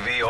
UAV